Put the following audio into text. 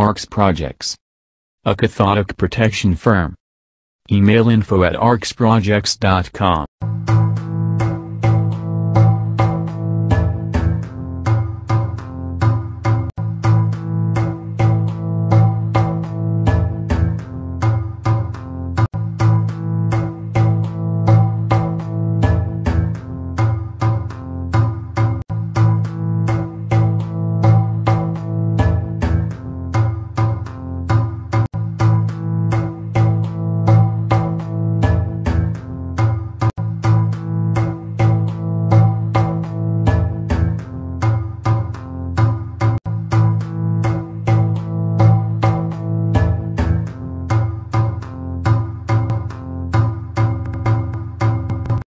ARCS Projects. A cathodic protection firm. Email info at arcsprojects.com.